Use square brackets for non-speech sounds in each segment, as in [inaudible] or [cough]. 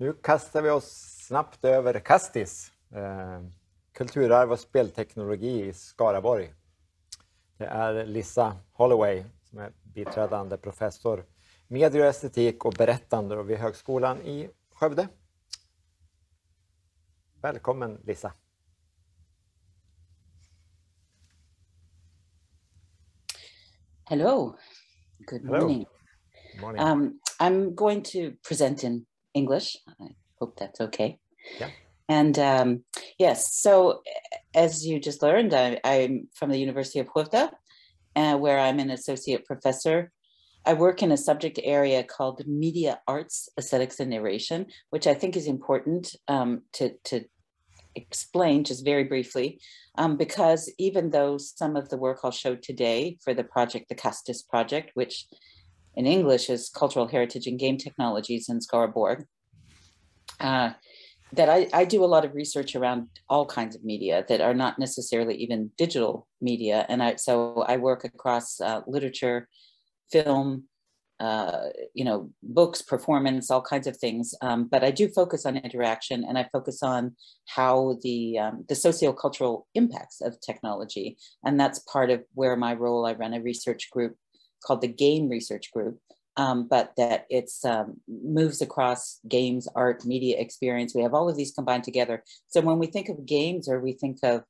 Nu kastar vi oss snabbt över Kastis, eh, kulturarv och spelteknologi i Skaraborg. Det är Lissa Holloway som är biträdande professor medier och estetik och berättande vid Högskolan i Skövde. Välkommen Lissa. Hello. Good morning. Hello. morning. Um, I'm going to present in English. I hope that's okay. Yeah. And um, yes, so as you just learned, I, am from the University of Skövde, uh, where I'm an associate professor. I work in a subject area called media arts, aesthetics, and narration, which I think is important um, to, to explain just very briefly, um, because even though some of the work I'll show today for the project, the Kastis project, which in English is Cultural Heritage and Game Technologies in Skaraborg, uh, that I, I do a lot of research around all kinds of media that are not necessarily even digital media. And I, so I work across uh, literature, film, uh, you know, books, performance, all kinds of things. Um, but I do focus on interaction and I focus on how the, um, the sociocultural impacts of technology. And that's part of where my role, I run a research group called the Game Research Group, um, but that it's um, moves across games, art, media experience. We have all of these combined together. So when we think of games or we think of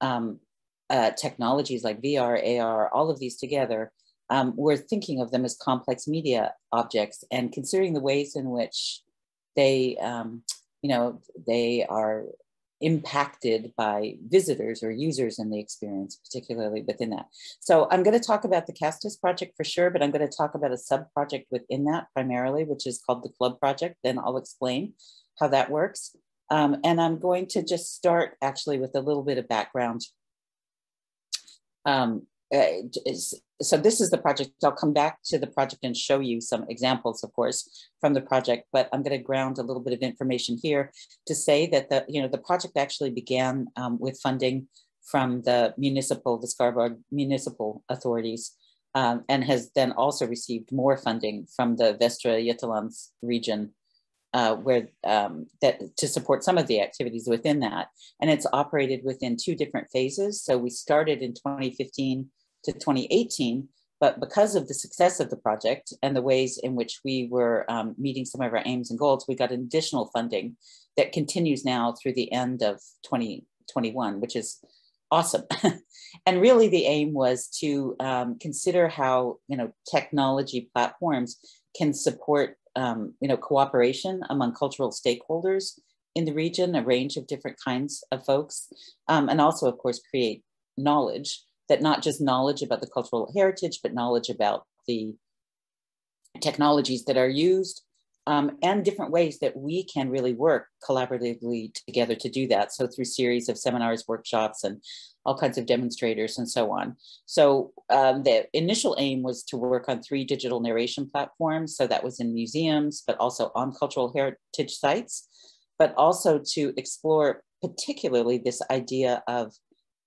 um, uh, technologies like VR, AR, all of these together, um, we're thinking of them as complex media objects and considering the ways in which they, um, you know, they are impacted by visitors or users in the experience, particularly within that. So I'm going to talk about the Kastis project for sure, but I'm going to talk about a sub-project within that primarily, which is called the Club Project. Then I'll explain how that works. Um, and I'm going to just start actually with a little bit of background um, uh, so this is the project. I'll come back to the project and show you some examples, of course, from the project, but I'm going to ground a little bit of information here to say that the, you know, the project actually began um, with funding from the municipal, the Skaraborg municipal authorities, um, and has then also received more funding from the Västra Götalands region uh, where um, that to support some of the activities within that. And it's operated within two different phases. So we started in 2015 to 2018. But because of the success of the project and the ways in which we were um, meeting some of our aims and goals, we got additional funding that continues now through the end of 2021, which is awesome. [laughs] and really, the aim was to um, consider how you know technology platforms can support um, you know cooperation among cultural stakeholders in the region, a range of different kinds of folks, um, and also, of course, create knowledge that not just knowledge about the cultural heritage, but knowledge about the technologies that are used um, and different ways that we can really work collaboratively together to do that. So through series of seminars, workshops, and all kinds of demonstrators and so on. So um, the initial aim was to work on three digital narration platforms. So that was in museums, but also on cultural heritage sites, but also to explore particularly this idea of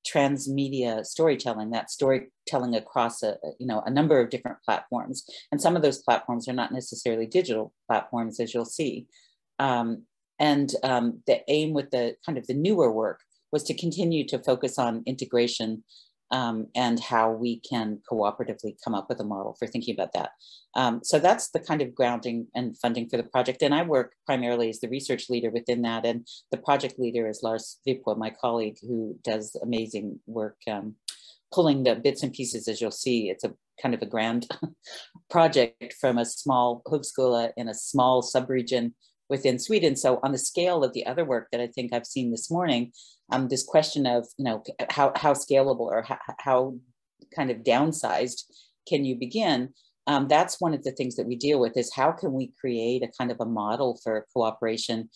transmedia storytelling that storytelling across a you know a number of different platforms. And some of those platforms are not necessarily digital platforms as you'll see. Um, and um, the aim with the kind of the newer work was to continue to focus on integration um, and how we can cooperatively come up with a model for thinking about that. Um, so that's the kind of grounding and funding for the project. And I work primarily as the research leader within that. And the project leader is Lars Vipwa, my colleague, who does amazing work um, pulling the bits and pieces, as you'll see. It's a kind of a grand [laughs] project from a small Högskola in a small subregion within Sweden. So on the scale of the other work that I think I've seen this morning, um, this question of you know how how scalable or how, how kind of downsized can you begin? Um, that's one of the things that we deal with is how can we create a kind of a model for cooperation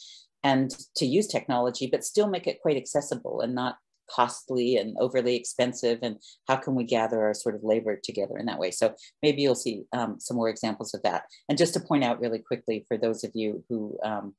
and to use technology, but still make it quite accessible and not costly and overly expensive and how can we gather our sort of labor together in that way so maybe you'll see um, some more examples of that and just to point out really quickly for those of you who um,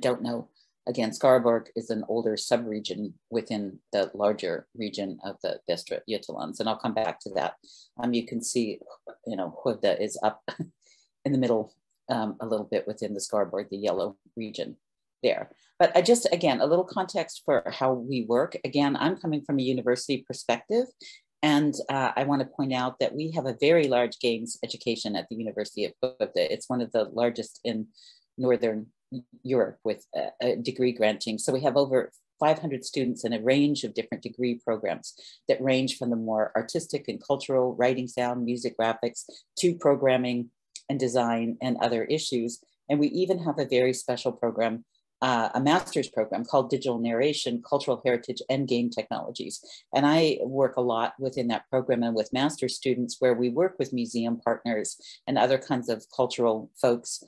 don't know again Skaraborg is an older subregion within the larger region of the Västra Götalands and I'll come back to that um, you can see you know Huda is up [laughs] in the middle um, a little bit within the Skaraborg, the yellow region there. But I just, again, a little context for how we work. Again, I'm coming from a university perspective, and uh, I want to point out that we have a very large games education at the University of Twente. It's one of the largest in Northern Europe with a, a degree granting. So we have over 500 students in a range of different degree programs that range from the more artistic and cultural, writing, sound, music, graphics, to programming and design and other issues. And we even have a very special program uh, a master's program called Digital Narration, Cultural Heritage and Game Technologies. And I work a lot within that program and with master's students where we work with museum partners and other kinds of cultural folks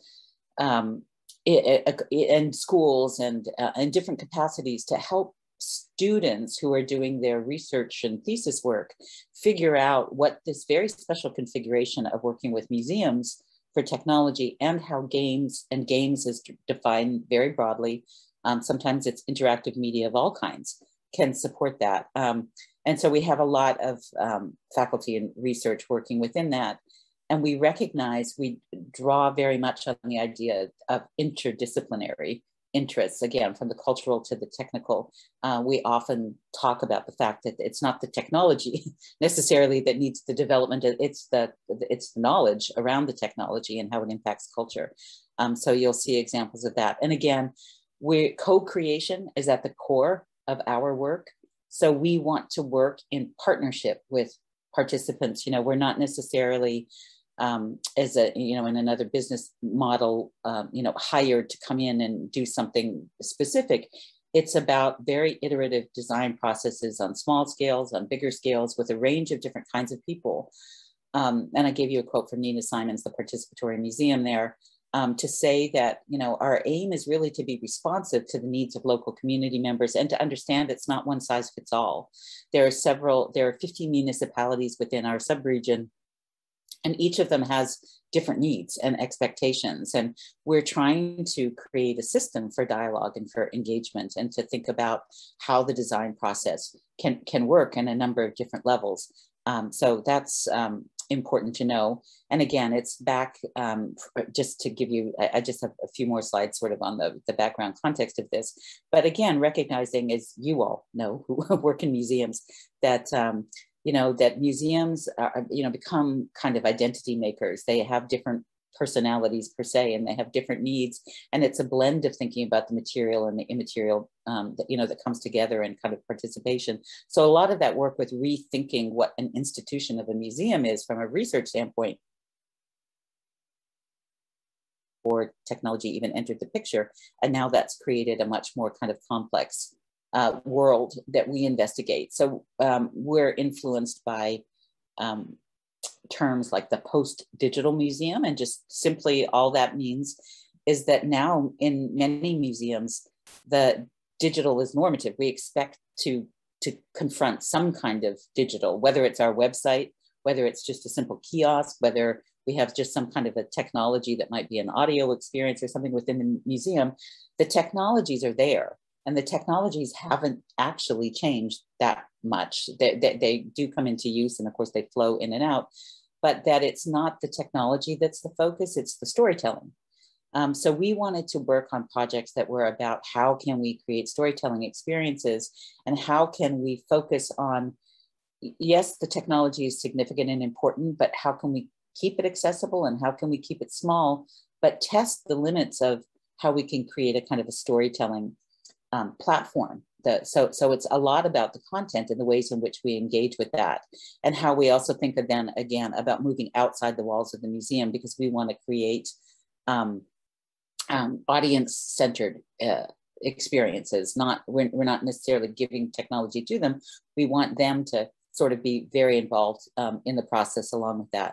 um, in schools and uh, in different capacities to help students who are doing their research and thesis work figure out what this very special configuration of working with museums for technology and how games and games is defined very broadly. Um, sometimes it's interactive media of all kinds can support that. Um, and so we have a lot of um, faculty and research working within that. And we recognize we draw very much on the idea of interdisciplinary interests, again, from the cultural to the technical, uh, we often talk about the fact that it's not the technology [laughs] necessarily that needs the development, it's the, it's the knowledge around the technology and how it impacts culture. Um, so you'll see examples of that. And again, we co-creation is at the core of our work. So we want to work in partnership with participants. You know, we're not necessarily um, as a you know in another business model um, you know hired to come in and do something specific. It's about very iterative design processes on small scales on bigger scales with a range of different kinds of people. Um, and i gave you a quote from Nina Simon's the participatory museum there um, to say that you know our aim is really to be responsive to the needs of local community members and to understand it's not one size fits all. There are several there are 15 municipalities within our subregion and each of them has different needs and expectations. And we're trying to create a system for dialogue and for engagement and to think about how the design process can can work in a number of different levels. Um, so that's um, important to know. And again it's back um, just to give you I, I, just have a few more slides sort of on the, the background context of this. But again recognizing as you all know who [laughs] work in museums that um, you know that museums are, you know become kind of identity makers. They have different personalities per se and they have different needs and it's a blend of thinking about the material and the immaterial um, that you know that comes together and kind of participation. So a lot of that work with rethinking what an institution of a museum is from a research standpoint or technology even entered the picture and now that's created a much more kind of complex uh, world that we investigate. So um, we're influenced by um, terms like the post-digital museum, and just simply all that means is that now in many museums, the digital is normative. We expect to to confront some kind of digital, whether it's our website, whether it's just a simple kiosk, whether we have just some kind of a technology that might be an audio experience or something within the museum. The technologies are there and the technologies haven't actually changed that much. They, they, they, do come into use, and of course, they flow in and out, but that it's not the technology that's the focus, it's the storytelling. Um, so we wanted to work on projects that were about how can we create storytelling experiences and how can we focus on, yes, the technology is significant and important, but how can we keep it accessible and how can we keep it small, but test the limits of how we can create a kind of a storytelling um, platform. The, so, so it's a lot about the content and the ways in which we engage with that, and how we also think of then again about moving outside the walls of the museum because we want to create um, um, audience-centered uh, experiences. Not we're, we're not necessarily giving technology to them. We want them to sort of be very involved um, in the process along with that.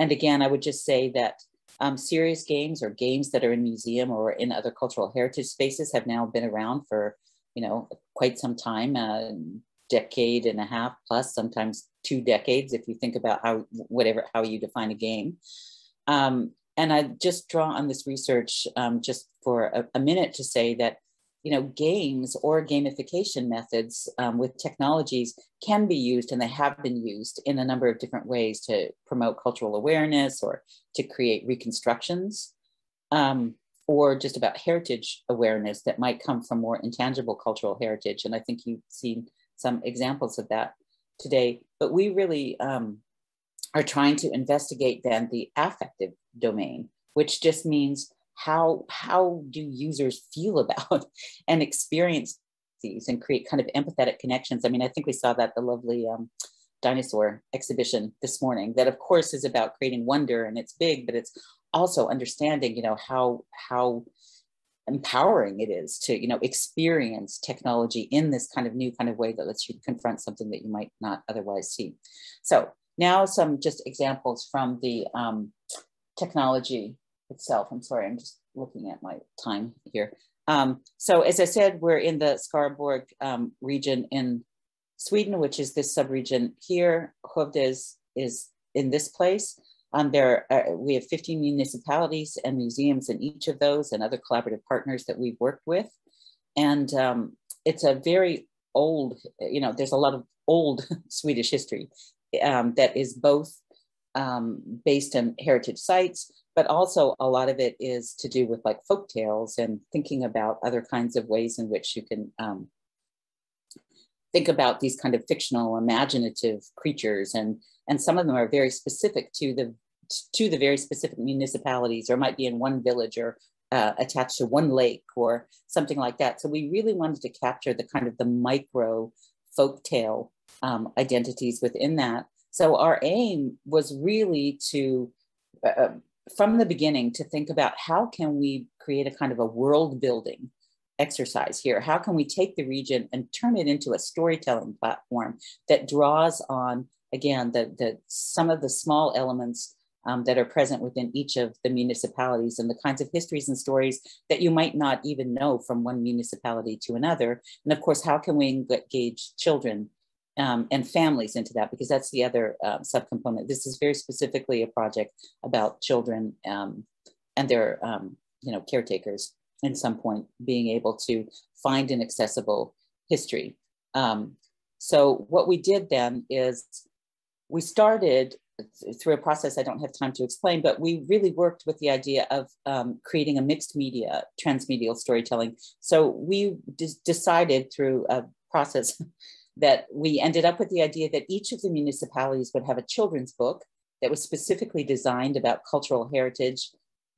And again, I would just say that um, serious games or games that are in museum or in other cultural heritage spaces have now been around for, you know, quite some time, a decade and a half plus, sometimes two decades, if you think about how, whatever, how you define a game. Um, and I just draw on this research um, just for a, a minute to say that you know, games or gamification methods um, with technologies can be used and they have been used in a number of different ways to promote cultural awareness or to create reconstructions um, or just about heritage awareness that might come from more intangible cultural heritage. And I think you've seen some examples of that today. But we really um, are trying to investigate then the affective domain, which just means how how do users feel [laughs] about and experience these and create kind of empathetic connections. I mean, I think we saw that the lovely um, dinosaur exhibition this morning that of course is about creating wonder and it's big, but it's also understanding, you know, how how empowering it is to, you know, experience technology in this kind of new kind of way that lets you confront something that you might not otherwise see. So now some just examples from the um, technology itself. I'm sorry, I'm just looking at my time here. Um, so as I said, we're in the Skaraborg um, region in Sweden, which is this subregion here. Skövde is, is in this place. Um, there are, we have 15 municipalities and museums in each of those and other collaborative partners that we've worked with. And um, it's a very old, you know, there's a lot of old [laughs] Swedish history um, that is both um, based on heritage sites, but also a lot of it is to do with like folk tales and thinking about other kinds of ways in which you can um, think about these kind of fictional imaginative creatures. And and some of them are very specific to the to the very specific municipalities or might be in one village or uh, attached to one lake or something like that. So we really wanted to capture the kind of the micro folk tale um, identities within that so our aim was really to uh, um, from the beginning to think about how can we create a kind of a world building exercise here? How can we take the region and turn it into a storytelling platform that draws on, again, the, the, some of the small elements um, that are present within each of the municipalities and the kinds of histories and stories that you might not even know from one municipality to another. And of course, how can we engage children um, and families into that because that's the other uh, subcomponent. This is very specifically a project about children um, and their um, you know caretakers at some point being able to find an accessible history. Um, so what we did then is we started through a process I don't have time to explain, but we really worked with the idea of um, creating a mixed media transmedial storytelling. So we decided through a process that we ended up with the idea that each of the municipalities would have a children's book that was specifically designed about cultural heritage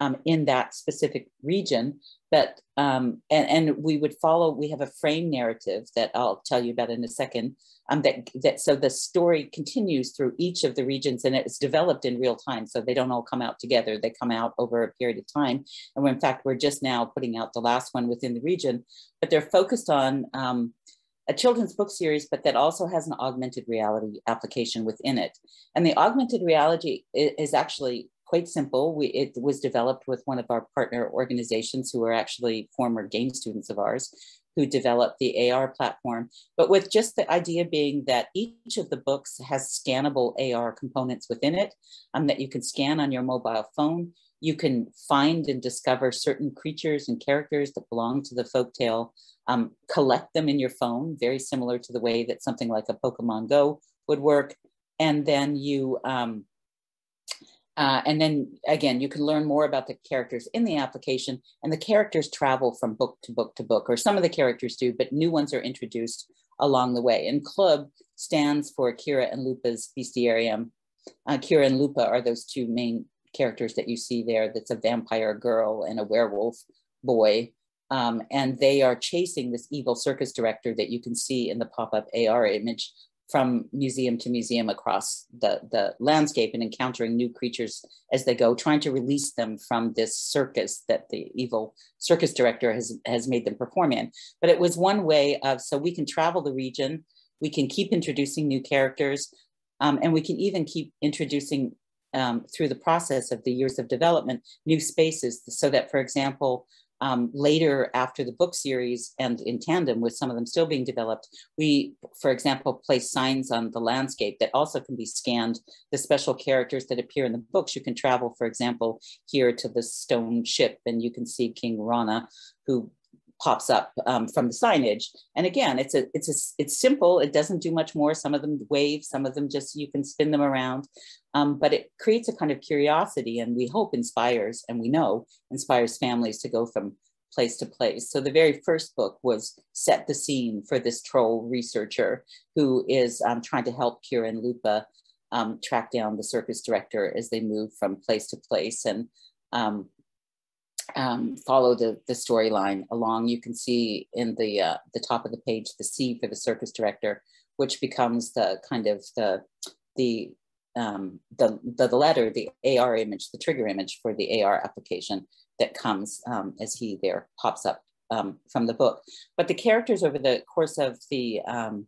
um, in that specific region. But um, and, and we would follow. We have a frame narrative that I'll tell you about in a second. Um, that that so the story continues through each of the regions, and it's developed in real time. So they don't all come out together; they come out over a period of time. And in fact, we're just now putting out the last one within the region, but they're focused on um, a children's book series, but that also has an augmented reality application within it. And the augmented reality is actually quite simple. We, it was developed with one of our partner organizations who are actually former game students of ours who developed the AR platform, but with just the idea being that each of the books has scannable AR components within it um, that you can scan on your mobile phone. You can find and discover certain creatures and characters that belong to the folktale um, collect them in your phone, very similar to the way that something like a Pokemon Go would work. And then you, um, uh, and then again, you can learn more about the characters in the application and the characters travel from book to book to book, or some of the characters do, but new ones are introduced along the way. And Club stands for Kira and Lupa's Bestiarium. Uh, Kira and Lupa are those two main characters that you see there. That's a vampire girl and a werewolf boy. Um, and they are chasing this evil circus director that you can see in the pop-up AR image from museum to museum across the, the landscape and encountering new creatures as they go, trying to release them from this circus that the evil circus director has, has made them perform in. But it was one way of, so we can travel the region, we can keep introducing new characters, um, and we can even keep introducing um, through the process of the years of development, new spaces so that, for example, um, later after the book series and in tandem with some of them still being developed, we, for example, place signs on the landscape that also can be scanned. The special characters that appear in the books, you can travel, for example, here to the stone ship and you can see King Rana, who pops up um, from the signage. And again, it's a it's a it's simple. It doesn't do much more. Some of them wave, some of them just you can spin them around, um, but it creates a kind of curiosity, and we hope inspires, and we know inspires families to go from place to place. So the very first book was set the scene for this troll researcher who is um, trying to help Kira and Lupa um, track down the circus director as they move from place to place. And um, um, follow the, the storyline along. You can see in the, uh, the top of the page, the C for the circus director, which becomes the kind of the, the, um, the, the, the letter, the AR image, the trigger image for the AR application that comes um, as he there pops up um, from the book. But the characters over the course of the um,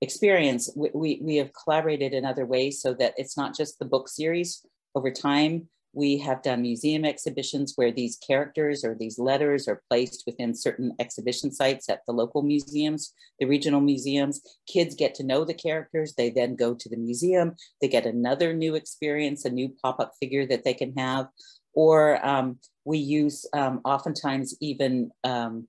experience, we, we, we have collaborated in other ways so that it's not just the book series over time, we have done museum exhibitions where these characters or these letters are placed within certain exhibition sites at the local museums, the regional museums. Kids get to know the characters. They then go to the museum. They get another new experience, a new pop-up figure that they can have. Or um, we use um, oftentimes even um,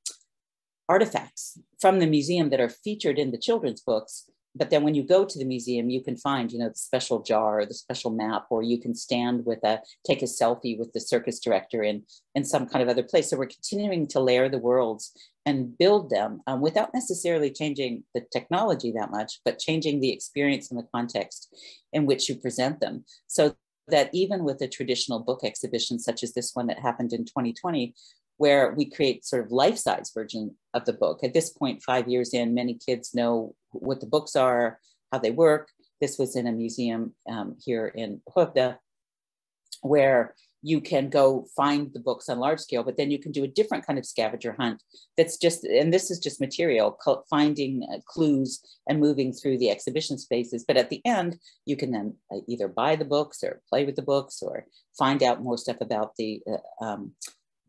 artifacts from the museum that are featured in the children's books but then when you go to the museum, you can find, you know, the special jar or the special map, or you can stand with a, take a selfie with the circus director in, in some kind of other place. So we're continuing to layer the worlds and build them um, without necessarily changing the technology that much, but changing the experience and the context in which you present them. So that even with a traditional book exhibition, such as this one that happened in 2020, where we create sort of life-size version of the book. At this point, five years in, many kids know what the books are, how they work. This was in a museum um, here in Skövde, where you can go find the books on large scale, but then you can do a different kind of scavenger hunt that's just, and this is just material, finding uh, clues and moving through the exhibition spaces. But at the end, you can then uh, either buy the books or play with the books or find out more stuff about the uh, um,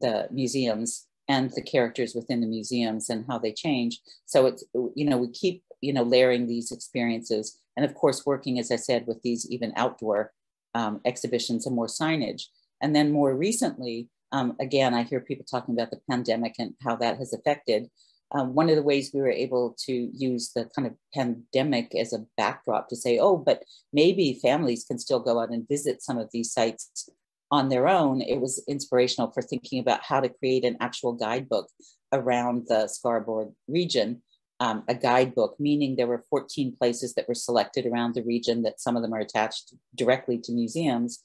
the museums and the characters within the museums and how they change. So it's, you know, we keep, you know, layering these experiences. And of course, working, as I said, with these even outdoor um, exhibitions and more signage. And then more recently, um, again, I hear people talking about the pandemic and how that has affected. Um, one of the ways we were able to use the kind of pandemic as a backdrop to say, oh, but maybe families can still go out and visit some of these sites on their own, it was inspirational for thinking about how to create an actual guidebook around the Skaraborg region. Um, a guidebook, meaning there were 14 places that were selected around the region that some of them are attached directly to museums.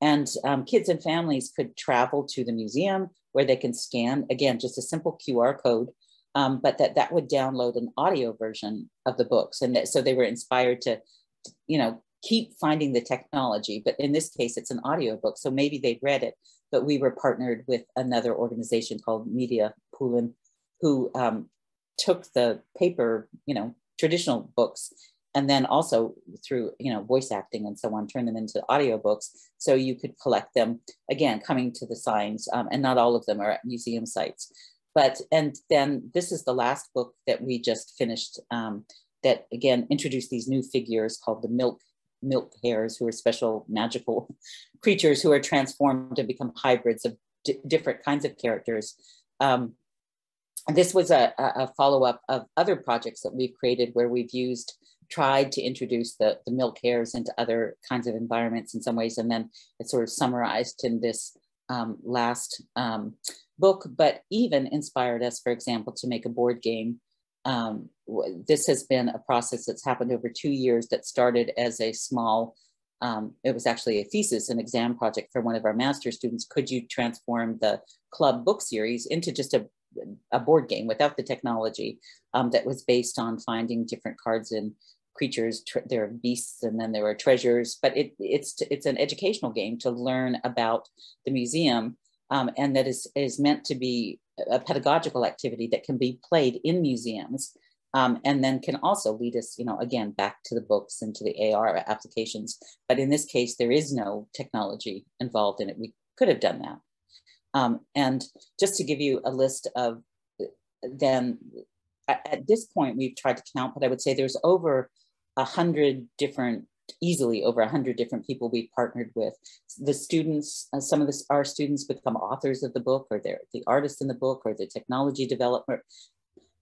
And um, kids and families could travel to the museum where they can scan, again, just a simple QR code, um, but that that would download an audio version of the books. And that, so they were inspired to, you know, keep finding the technology, but in this case, it's an audiobook. So maybe they've read it, but we were partnered with another organization called Media Poolin, who um, took the paper, you know, traditional books and then also through you know voice acting and so on turn them into audiobooks so you could collect them again coming to the signs um, and not all of them are at museum sites but and then this is the last book that we just finished um, that again introduced these new figures called the milk milk hares who are special magical [laughs] creatures who are transformed and become hybrids of different kinds of characters. Um, this was a, a follow-up of other projects that we've created where we've used, tried to introduce the, the milk hares into other kinds of environments in some ways, and then it's sort of summarized in this um, last um, book, but even inspired us, for example, to make a board game um, this has been a process that's happened over two years that started as a small, um, it was actually a thesis, an exam project for one of our master students. Could you transform the club book series into just a, a board game without the technology um, that was based on finding different cards and creatures, there are beasts and then there are treasures, but it, it's, it's an educational game to learn about the museum um, and that is, is meant to be a pedagogical activity that can be played in museums um, and then can also lead us, you know, again, back to the books and to the AR applications. But in this case, there is no technology involved in it. We could have done that. Um, and just to give you a list of then, at, this point, we've tried to count, but I would say there's over a hundred different easily over 100 different people we've partnered with. The students, uh, some of this, our students become authors of the book or they're the artist in the book or the technology developer,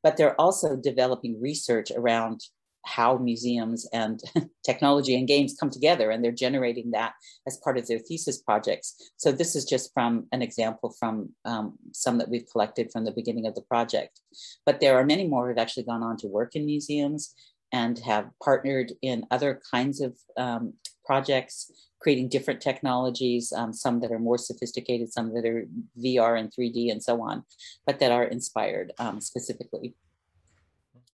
but they're also developing research around how museums and [laughs] technology and games come together and they're generating that as part of their thesis projects. So this is just from an example from um, some that we've collected from the beginning of the project. But there are many more who've actually gone on to work in museums and have partnered in other kinds of um, projects, creating different technologies, um, some that are more sophisticated, some that are VR and 3D and so on, but that are inspired um, specifically.